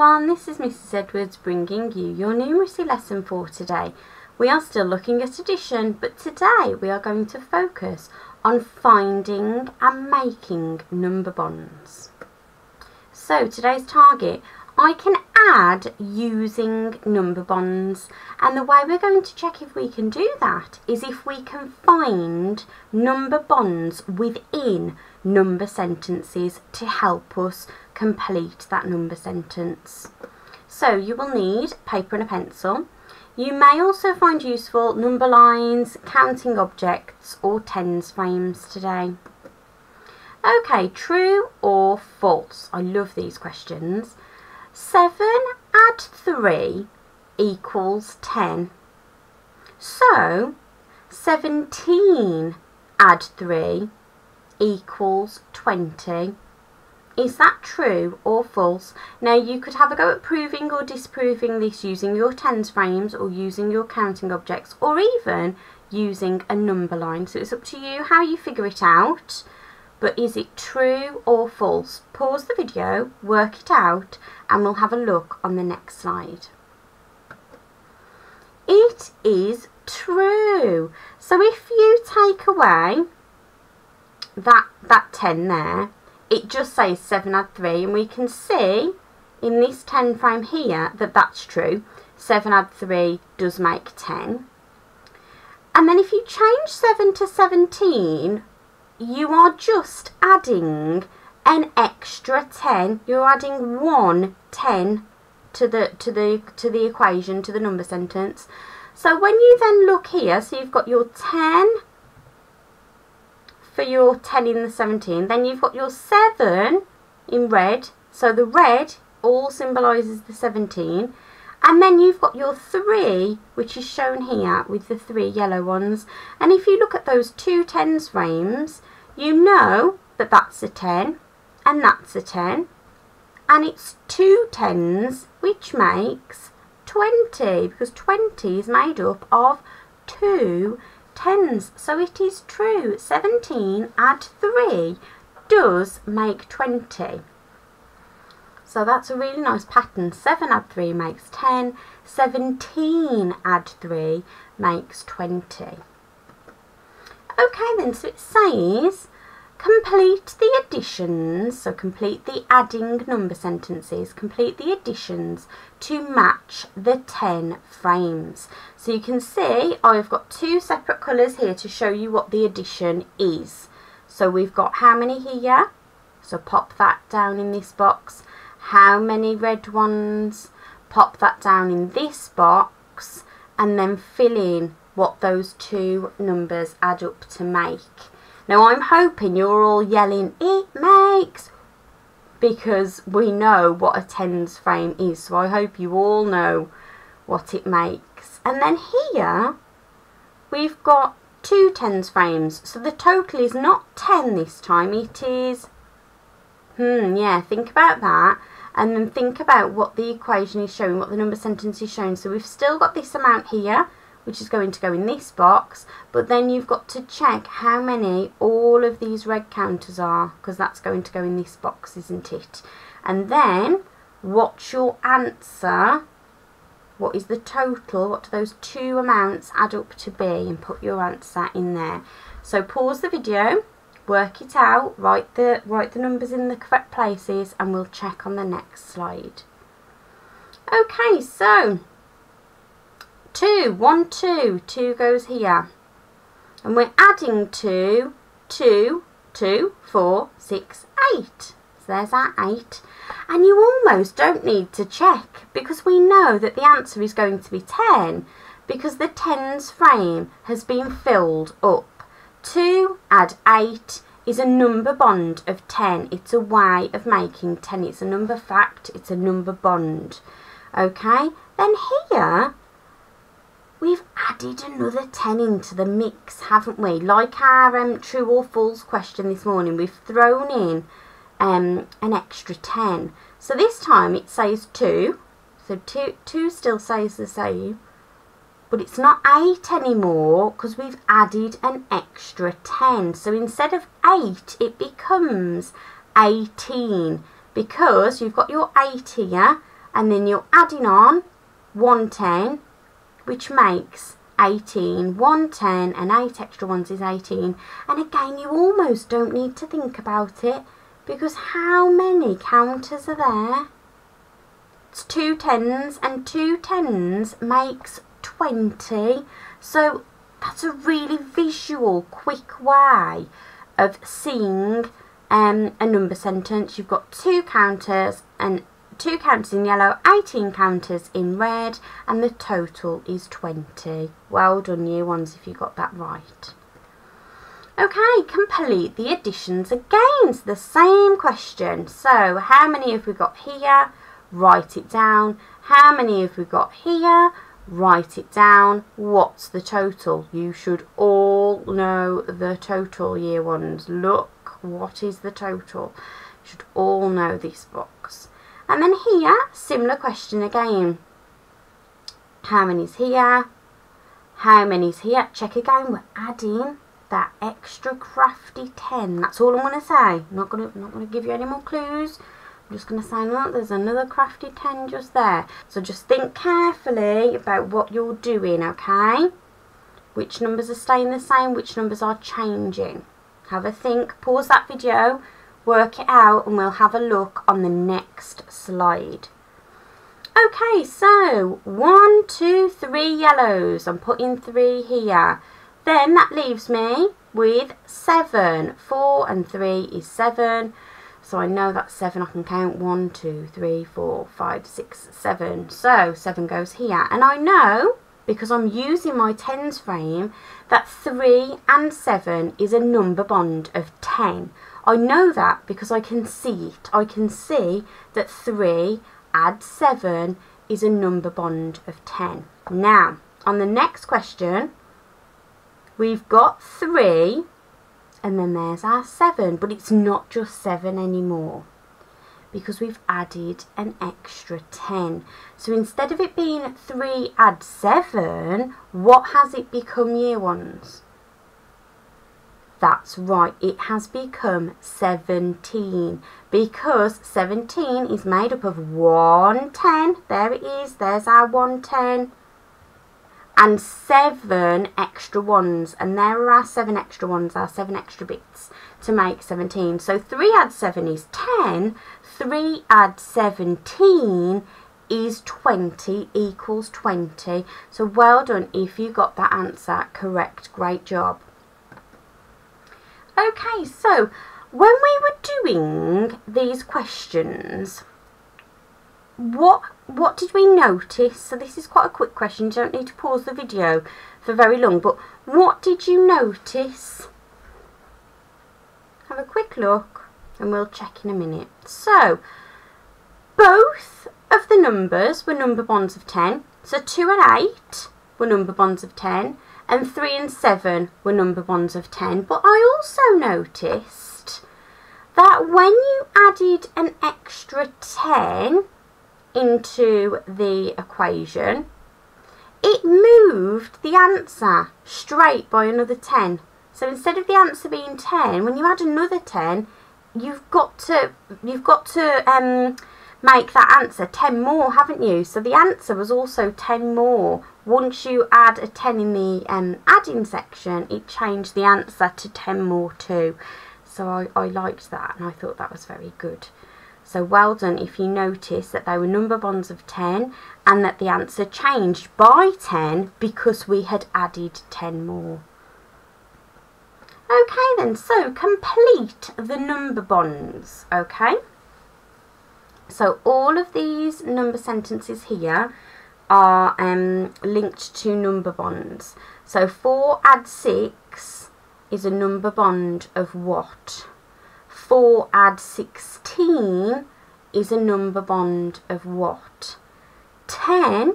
everyone, this is Mrs Edwards bringing you your numeracy lesson for today. We are still looking at addition, but today we are going to focus on finding and making number bonds. So today's target, I can add using number bonds and the way we're going to check if we can do that is if we can find number bonds within number sentences to help us complete that number sentence. So you will need paper and a pencil. You may also find useful number lines, counting objects or tens frames today. Okay, true or false? I love these questions. 7 add 3 equals 10. So, 17 add 3 equals 20. Is that true or false? Now you could have a go at proving or disproving this using your tens frames or using your counting objects or even using a number line. So it's up to you how you figure it out. But is it true or false? Pause the video, work it out and we'll have a look on the next slide. It is true. So if you take away that, that 10 there, it just says 7 add 3 and we can see in this 10 frame here that that's true. 7 add 3 does make 10. And then if you change 7 to 17, you are just adding an extra 10. You're adding one 10 to the to the to the equation to the number sentence. So when you then look here, so you've got your 10 for your 10 in the 17. Then you've got your 7 in red. So the red all symbolises the 17. And then you've got your 3, which is shown here with the three yellow ones. And if you look at those two tens frames, you know that that's a 10 and that's a 10. And it's two tens, which makes 20, because 20 is made up of two tens. So it is true. 17 add 3 does make 20. So that's a really nice pattern. 7 add 3 makes 10. 17 add 3 makes 20. Okay then, so it says Complete the additions, so complete the adding number sentences, complete the additions to match the 10 frames. So you can see oh, I've got two separate colours here to show you what the addition is. So we've got how many here? So pop that down in this box. How many red ones? Pop that down in this box and then fill in what those two numbers add up to make. Now I'm hoping you're all yelling, it makes, because we know what a tens frame is. So I hope you all know what it makes. And then here, we've got two tens frames. So the total is not 10 this time, it is, hmm, yeah, think about that. And then think about what the equation is showing, what the number sentence is showing. So we've still got this amount here, which is going to go in this box but then you've got to check how many all of these red counters are because that's going to go in this box isn't it? And then what's your answer? What is the total? What do those two amounts add up to be? And put your answer in there. So pause the video work it out write the write the numbers in the correct places and we'll check on the next slide. Okay so 2, 1, 2, 2 goes here. And we're adding 2, 2, 2, 4, 6, 8. So there's our 8. And you almost don't need to check because we know that the answer is going to be 10 because the tens frame has been filled up. 2 add 8 is a number bond of 10. It's a way of making 10. It's a number fact. It's a number bond. Okay? Then here We've added another 10 into the mix, haven't we? Like our um, true or false question this morning, we've thrown in um, an extra 10. So this time it says 2. So 2, two still says the same. But it's not 8 anymore because we've added an extra 10. So instead of 8, it becomes 18 because you've got your 8 here and then you're adding on 110 which makes 18 110 and 8 extra ones is 18 and again you almost don't need to think about it because how many counters are there? It's two tens and two tens makes 20 so that's a really visual quick way of seeing um, a number sentence. You've got two counters and two counters in yellow, 18 counters in red, and the total is 20. Well done, year ones, if you got that right. Okay, complete the additions again. So the same question. So, how many have we got here? Write it down. How many have we got here? Write it down. What's the total? You should all know the total, year ones. Look, what is the total? You should all know this box. And then here, similar question again. How many's here? How many's here? Check again, we're adding that extra crafty 10. That's all I'm going to say. I'm not going to, not going to give you any more clues. I'm just going to say, look, there's another crafty 10 just there. So just think carefully about what you're doing, okay? Which numbers are staying the same, which numbers are changing. Have a think, pause that video, work it out and we'll have a look on the next slide. Okay, so one, two, three yellows. I'm putting three here. Then that leaves me with seven. Four and three is seven. So I know that's seven. I can count one, two, three, four, five, six, seven. So seven goes here. And I know, because I'm using my tens frame, that three and seven is a number bond of 10. I know that because I can see it. I can see that 3 add 7 is a number bond of 10. Now, on the next question, we've got 3 and then there's our 7, but it's not just 7 anymore because we've added an extra 10. So instead of it being 3 add 7, what has it become year ones? That's right, it has become 17 because 17 is made up of 110, there it is, there's our 110, and 7 extra ones, and there are our 7 extra ones, our 7 extra bits to make 17. So 3 add 7 is 10, 3 add 17 is 20 equals 20. So well done if you got that answer correct, great job. Okay, so when we were doing these questions, what what did we notice? So this is quite a quick question, you don't need to pause the video for very long, but what did you notice? Have a quick look and we'll check in a minute. So, both of the numbers were number bonds of 10. So 2 and 8 were number bonds of 10 and 3 and 7 were number bonds of 10. But I also noticed that when you added an extra 10 into the equation, it moved the answer straight by another 10. So instead of the answer being 10, when you add another 10, you've got to you've got to um, make that answer 10 more, haven't you? So the answer was also 10 more. Once you add a 10 in the um, adding section, it changed the answer to 10 more too. So I, I liked that and I thought that was very good. So well done if you notice that they were number bonds of 10 and that the answer changed by 10 because we had added 10 more. Okay then, so complete the number bonds, okay? So all of these number sentences here are um, linked to number bonds. So 4 add 6 is a number bond of what? 4 add 16 is a number bond of what? 10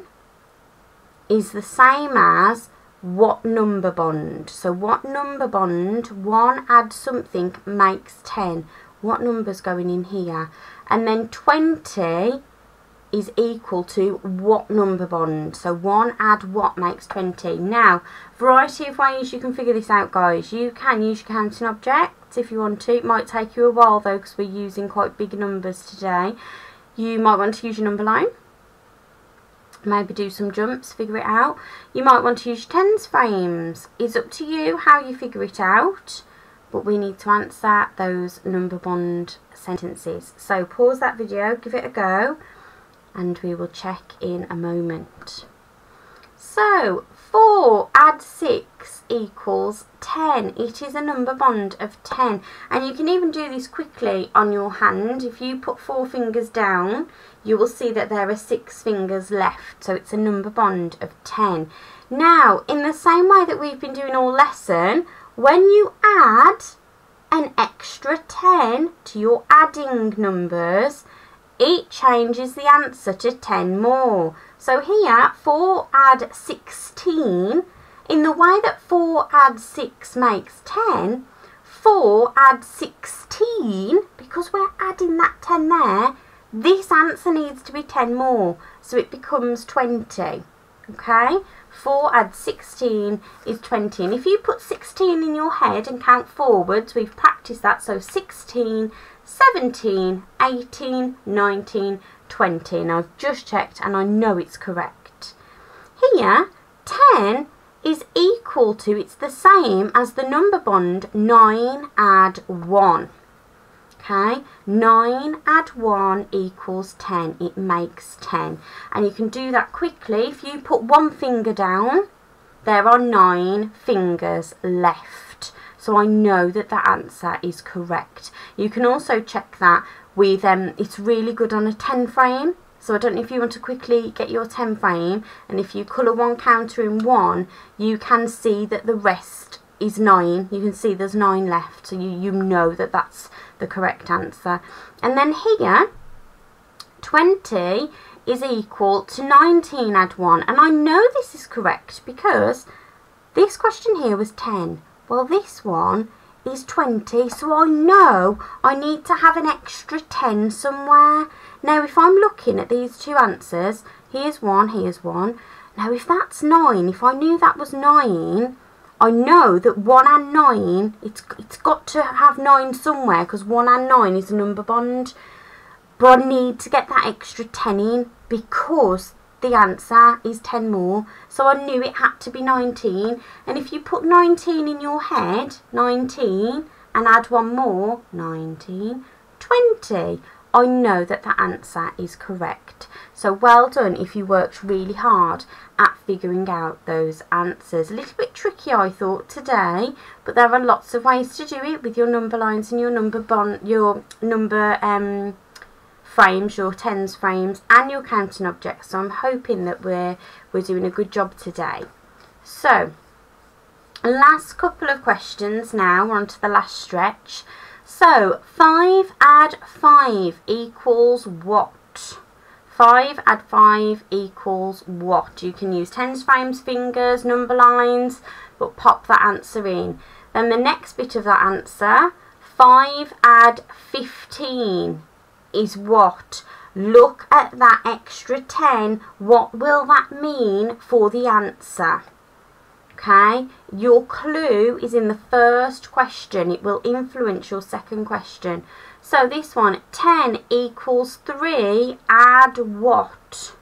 is the same as what number bond? So what number bond, 1 add something makes 10. What number's going in here? And then 20 is equal to what number bond. So 1 add what makes 20. Now, variety of ways you can figure this out, guys. You can use your counting objects if you want to. It might take you a while, though, because we're using quite big numbers today. You might want to use your number line. maybe do some jumps, figure it out. You might want to use tens frames. It's up to you how you figure it out, but we need to answer those number bond sentences. So pause that video, give it a go, and we will check in a moment. So 4 add 6 equals 10. It is a number bond of 10. And you can even do this quickly on your hand. If you put four fingers down, you will see that there are six fingers left. So it's a number bond of 10. Now, in the same way that we've been doing all lesson, when you add an extra 10 to your adding numbers, it changes the answer to 10 more. So here, 4 add 16, in the way that 4 add 6 makes 10, 4 add 16, because we're adding that 10 there, this answer needs to be 10 more, so it becomes 20. Okay, 4 add 16 is 20. And if you put 16 in your head and count forwards, we've practiced that, so 16, 17, 18, 19, 20. And I've just checked and I know it's correct. Here, 10 is equal to, it's the same as the number bond 9 add 1. Okay, 9 add 1 equals 10. It makes 10. And you can do that quickly. If you put one finger down, there are 9 fingers left. So I know that that answer is correct. You can also check that with, um, it's really good on a 10 frame. So I don't know if you want to quickly get your 10 frame and if you colour one counter in one, you can see that the rest is 9. You can see there's 9 left. So you, you know that that's the correct answer. And then here, 20 is equal to 19 add 1. And I know this is correct because this question here was 10. Well, this one is 20, so I know I need to have an extra 10 somewhere. Now, if I'm looking at these two answers, here's one, here's one. Now, if that's 9, if I knew that was 9, I know that 1 and 9, it's, it's got to have 9 somewhere because 1 and 9 is a number bond. But I need to get that extra 10 in because the answer is 10 more. So I knew it had to be 19. And if you put 19 in your head, 19, and add one more, 19, 20. I know that the answer is correct. So well done if you worked really hard at figuring out those answers. A little bit tricky I thought today, but there are lots of ways to do it with your number lines and your number bond, your number um, frames, your tens frames and your counting objects. So I'm hoping that we're, we're doing a good job today. So, last couple of questions now, we're on to the last stretch. So, 5 add 5 equals what? 5 add 5 equals what? You can use tens frames, fingers, number lines, but pop that answer in. Then the next bit of that answer, 5 add 15 is what? Look at that extra 10. What will that mean for the answer? Okay, your clue is in the first question. It will influence your second question. So this one, 10 equals 3, add what?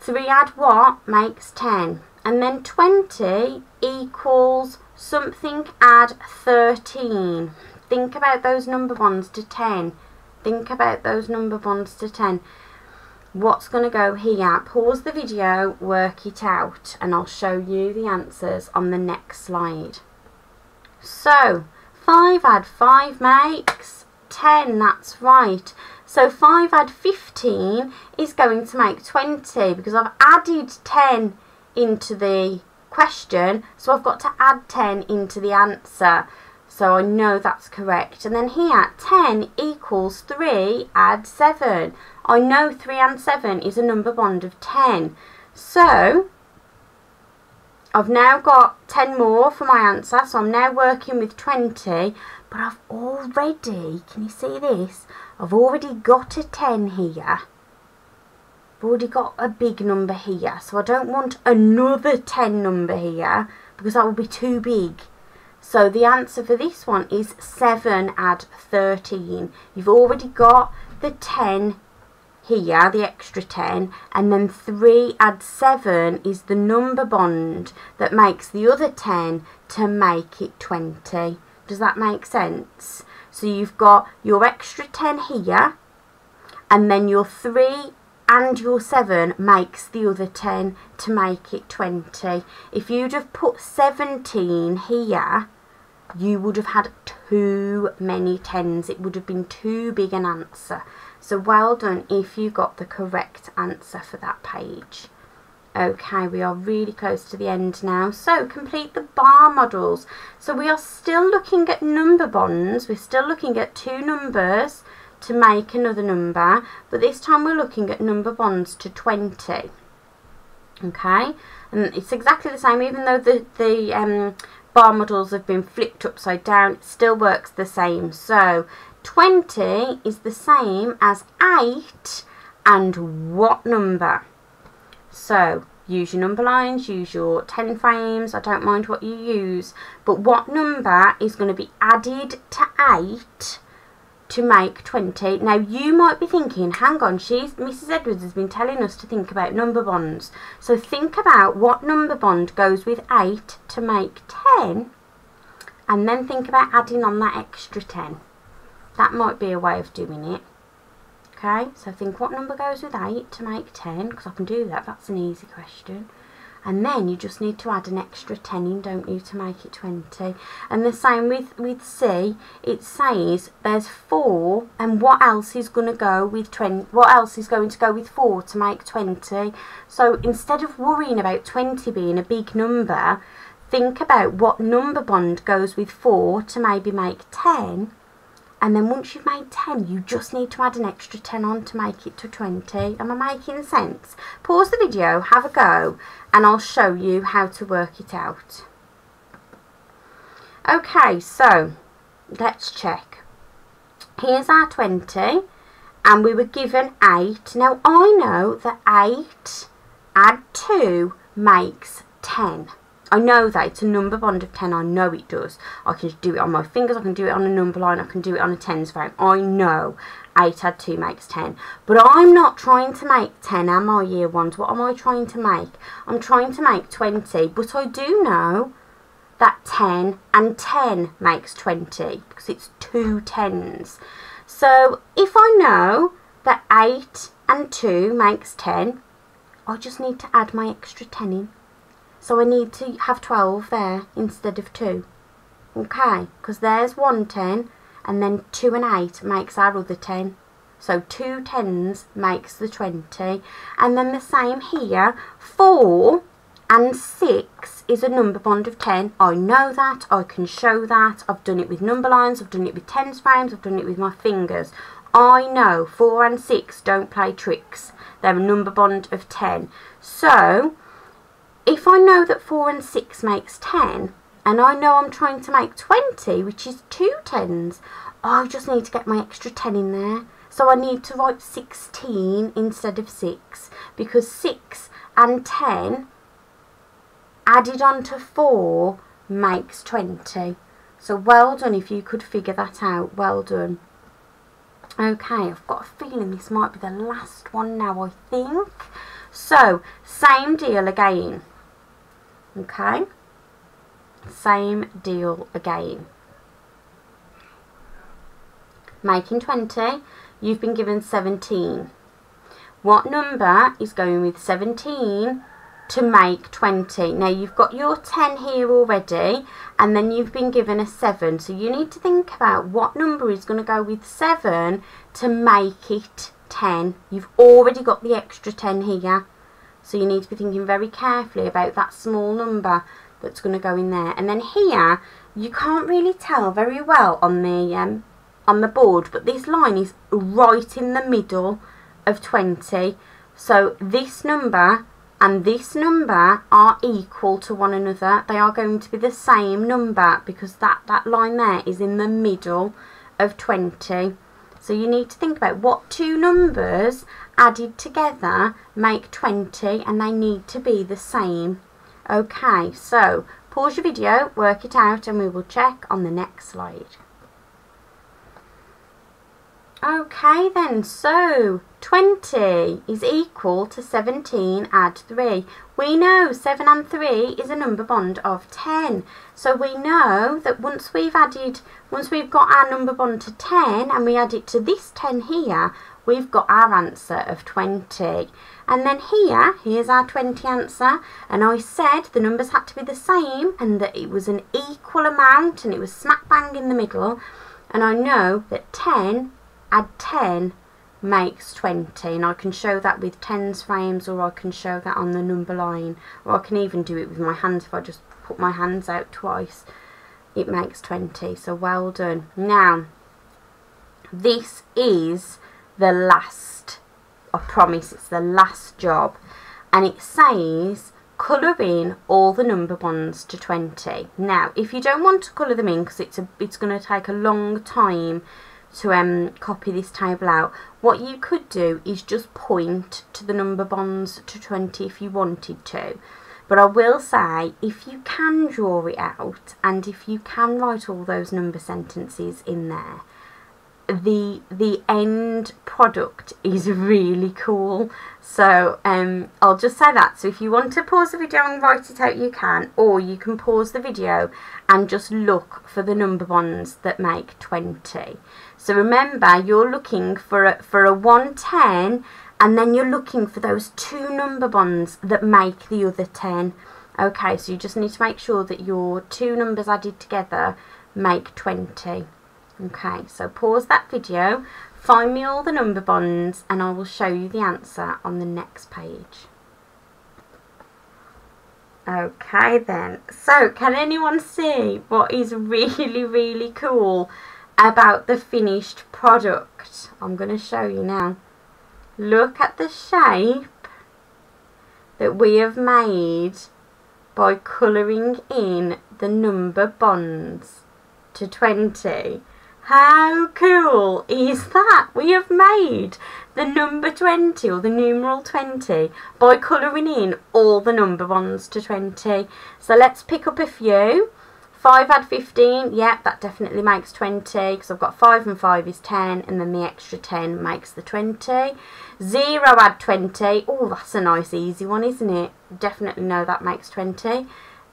3 add what makes 10. And then 20 equals something add 13. Think about those number bonds to 10. Think about those number bonds to 10. What's going to go here? Pause the video, work it out, and I'll show you the answers on the next slide. So, 5 add 5 makes 10, that's right. So 5 add 15 is going to make 20 because I've added 10 into the question, so I've got to add 10 into the answer. So I know that's correct. And then here, 10 equals 3, add 7. I know 3 and 7 is a number bond of 10. So, I've now got 10 more for my answer. So I'm now working with 20. But I've already, can you see this? I've already got a 10 here. I've already got a big number here. So I don't want another 10 number here because that would be too big. So the answer for this one is 7 add 13. You've already got the 10 here, the extra 10, and then 3 add 7 is the number bond that makes the other 10 to make it 20. Does that make sense? So you've got your extra 10 here, and then your 3 and your 7 makes the other 10 to make it 20. If you'd have put 17 here, you would have had too many 10s. It would have been too big an answer. So well done if you got the correct answer for that page. Okay, we are really close to the end now. So complete the bar models. So we are still looking at number bonds. We're still looking at two numbers to make another number. But this time we're looking at number bonds to 20. Okay, and it's exactly the same even though the, the um, bar models have been flipped upside down. It still works the same. So 20 is the same as 8 and what number? So use your number lines, use your 10 frames, I don't mind what you use, but what number is going to be added to 8 to make 20. Now you might be thinking, hang on, she's Mrs Edwards has been telling us to think about number bonds. So think about what number bond goes with 8 to make 10 and then think about adding on that extra 10. That might be a way of doing it. Okay, so think what number goes with 8 to make 10, because I can do that, that's an easy question. And then you just need to add an extra 10 in, don't you, to make it 20. And the same with, with C, it says there's 4, and what else is going to go with 20, what else is going to go with 4 to make 20? So instead of worrying about 20 being a big number, think about what number bond goes with 4 to maybe make 10, and then once you've made 10 you just need to add an extra 10 on to make it to 20 am I making sense? Pause the video have a go and I'll show you how to work it out. Okay so let's check. Here's our 20 and we were given 8 now I know that 8 add 2 makes 10 I know that it's a number bond of 10, I know it does. I can do it on my fingers, I can do it on a number line, I can do it on a tens frame. I know 8 add 2 makes 10. But I'm not trying to make 10, am I, year ones? What am I trying to make? I'm trying to make 20, but I do know that 10 and 10 makes 20, because it's two tens. So if I know that 8 and 2 makes 10, I just need to add my extra 10 in. So I need to have 12 there instead of 2. Okay, because there's one 10 and then 2 and 8 makes our other 10. So two tens makes the 20. And then the same here, 4 and 6 is a number bond of 10. I know that, I can show that. I've done it with number lines, I've done it with tens frames, I've done it with my fingers. I know 4 and 6 don't play tricks. They're a number bond of 10. So, if I know that 4 and 6 makes 10, and I know I'm trying to make 20, which is two tens, I just need to get my extra 10 in there. So I need to write 16 instead of 6, because 6 and 10 added on to 4 makes 20. So well done if you could figure that out. Well done. Okay, I've got a feeling this might be the last one now, I think. So, same deal again okay. Same deal again. Making 20 you've been given 17 what number is going with 17 to make 20 now you've got your 10 here already and then you've been given a 7 so you need to think about what number is going to go with 7 to make it 10 you've already got the extra 10 here so you need to be thinking very carefully about that small number that's going to go in there. And then here, you can't really tell very well on the um, on the board, but this line is right in the middle of 20. So this number and this number are equal to one another. They are going to be the same number because that, that line there is in the middle of 20. So you need to think about what two numbers added together make 20 and they need to be the same. Okay, so pause your video, work it out and we will check on the next slide. Okay then, so 20 is equal to 17 add 3. We know 7 and 3 is a number bond of 10. So we know that once we've added, once we've got our number bond to 10 and we add it to this 10 here, we've got our answer of 20. And then here, here's our 20 answer. And I said the numbers had to be the same and that it was an equal amount and it was smack bang in the middle. And I know that 10 add 10 makes 20 and I can show that with tens frames or I can show that on the number line or I can even do it with my hands if I just put my hands out twice it makes 20 so well done now this is the last I promise it's the last job and it says colour in all the number bonds to 20 now if you don't want to colour them in because it's a it's going to take a long time to um, copy this table out, what you could do is just point to the number bonds to 20 if you wanted to. But I will say, if you can draw it out and if you can write all those number sentences in there, the the end product is really cool so um I'll just say that so if you want to pause the video and write it out you can or you can pause the video and just look for the number bonds that make 20 so remember, you're looking for a, for a 110 and then you're looking for those two number bonds that make the other 10. Okay, so you just need to make sure that your two numbers added together make 20. Okay, so pause that video, find me all the number bonds and I will show you the answer on the next page. Okay then, so can anyone see what is really, really cool about the finished product. I'm going to show you now. Look at the shape that we have made by colouring in the number bonds to 20. How cool is that? We have made the number 20 or the numeral 20 by colouring in all the number bonds to 20. So let's pick up a few. 5 add 15, yeah, that definitely makes 20 because I've got 5 and 5 is 10 and then the extra 10 makes the 20. 0 add 20, oh that's a nice easy one isn't it? Definitely know that makes 20.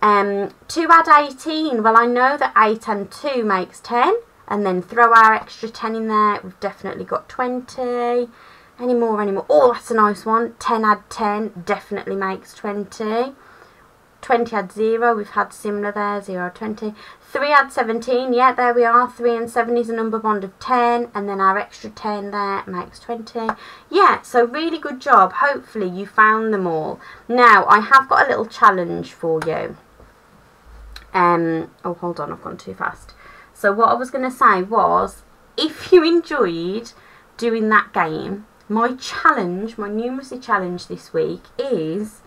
Um, 2 add 18, well I know that 8 and 2 makes 10 and then throw our extra 10 in there, we've definitely got 20. Any more, any more, oh that's a nice one. 10 add 10 definitely makes 20. 20 add 0, we've had similar there, 0, 20. 3 add 17, yeah, there we are, 3 and 7 is a number bond of 10, and then our extra 10 there makes 20. Yeah, so really good job, hopefully you found them all. Now, I have got a little challenge for you. Um, oh, hold on, I've gone too fast. So what I was going to say was, if you enjoyed doing that game, my challenge, my numeracy challenge this week is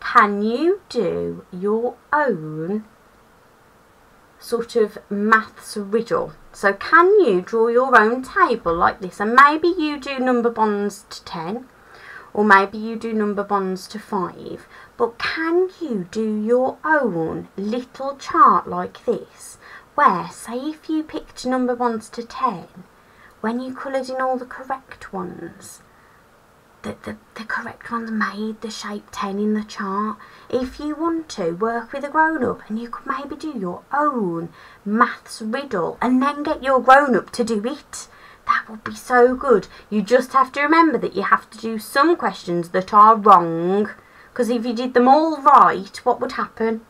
can you do your own sort of maths riddle? So can you draw your own table like this and maybe you do number bonds to 10 or maybe you do number bonds to 5 but can you do your own little chart like this where say if you picked number bonds to 10 when you coloured in all the correct ones the, the, the correct ones made the shape 10 in the chart. If you want to, work with a grown-up and you could maybe do your own maths riddle and then get your grown-up to do it. That would be so good. You just have to remember that you have to do some questions that are wrong. Because if you did them all right, what would happen?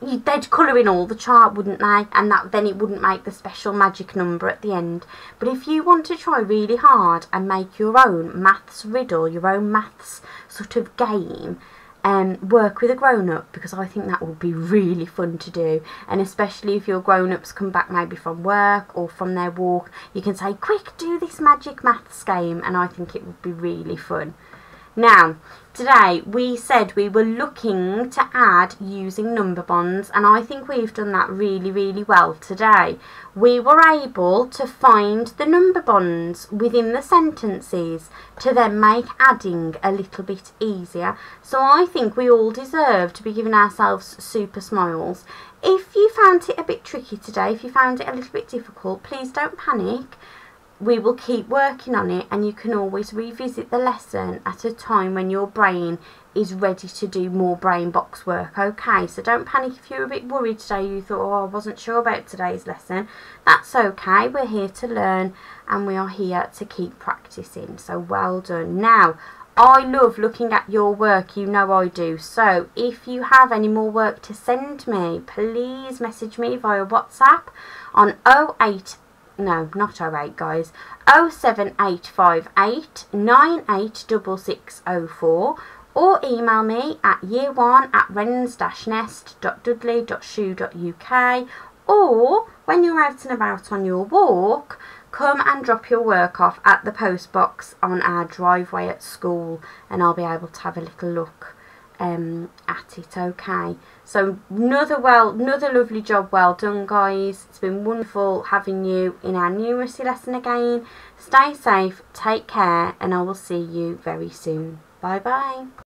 They'd colour in all the chart, wouldn't they? And that then it wouldn't make the special magic number at the end. But if you want to try really hard and make your own maths riddle, your own maths sort of game, um, work with a grown-up because I think that would be really fun to do and especially if your grown-ups come back maybe from work or from their walk you can say quick do this magic maths game and I think it would be really fun now, today we said we were looking to add using number bonds and I think we've done that really, really well today. We were able to find the number bonds within the sentences to then make adding a little bit easier. So I think we all deserve to be giving ourselves super smiles. If you found it a bit tricky today, if you found it a little bit difficult, please don't panic we will keep working on it and you can always revisit the lesson at a time when your brain is ready to do more brain box work okay? So don't panic if you're a bit worried today you thought oh I wasn't sure about today's lesson. That's okay we're here to learn and we are here to keep practicing so well done. Now I love looking at your work, you know I do. So if you have any more work to send me, please message me via WhatsApp on 08 no, not 08 guys, 07858 986604 or email me at year1 at wrens-nest.dudley.shoe.uk or when you're out and about on your walk, come and drop your work off at the post box on our driveway at school and I'll be able to have a little look um, at it okay. So another well another lovely job well done guys. It's been wonderful having you in our numeracy lesson again. Stay safe take care and I will see you very soon. Bye bye